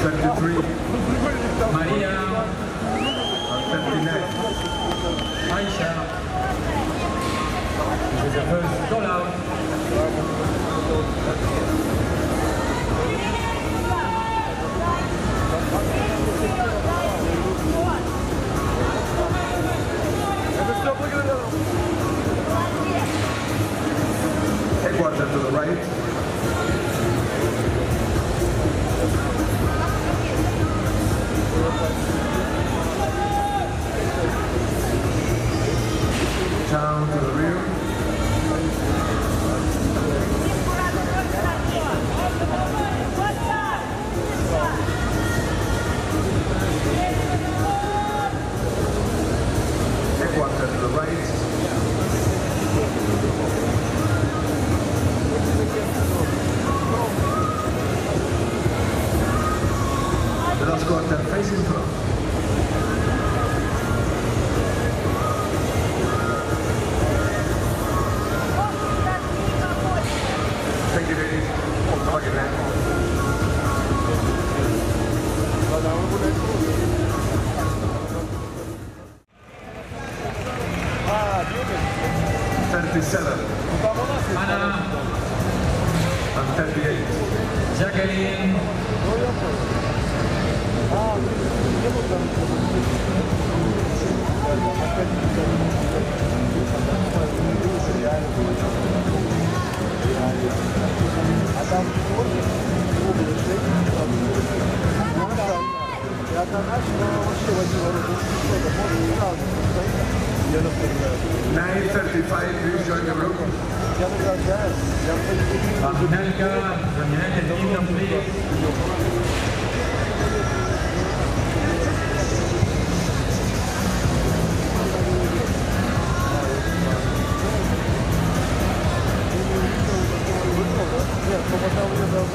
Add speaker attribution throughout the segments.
Speaker 1: 33, Maria and 39. Aisha. This is the first callout. To the right.
Speaker 2: Thank you very much. Thirty-seven.
Speaker 1: Anna. And thirty-eight. Jacqueline. 935 Bücher gebrochen. Nach Helga von Helga Innenblick.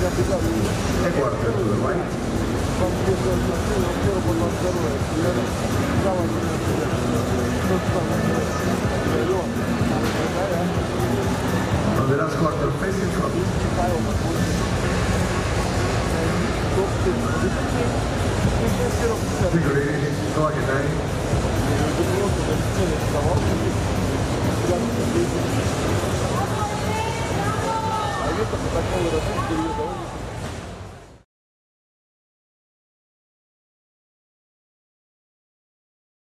Speaker 1: E quarto è due, vai. Non verrà scorto il face in front. Figurati, no, che dai.